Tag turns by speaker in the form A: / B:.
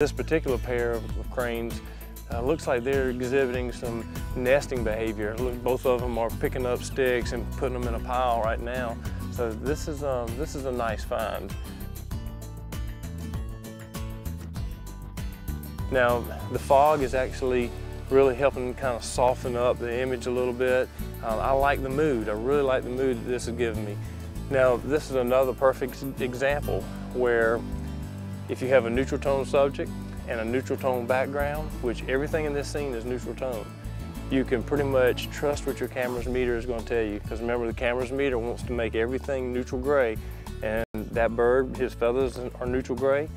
A: This particular pair of, cranes uh, looks like they're exhibiting some nesting behavior. Look, both of them are picking up sticks and putting them in a pile right now. So this is, um, this is a nice find. Now, the fog is actually really helping kind of soften up the image a little bit. Uh, I like the mood. I really like the mood that this is giving me. Now, this is another perfect example where if you have a neutral tone subject and a neutral tone background, which everything in this scene is neutral tone, you can pretty much trust what your camera's meter is going to tell you. Because remember, the camera's meter wants to make everything neutral gray. And that bird, his feathers are neutral gray.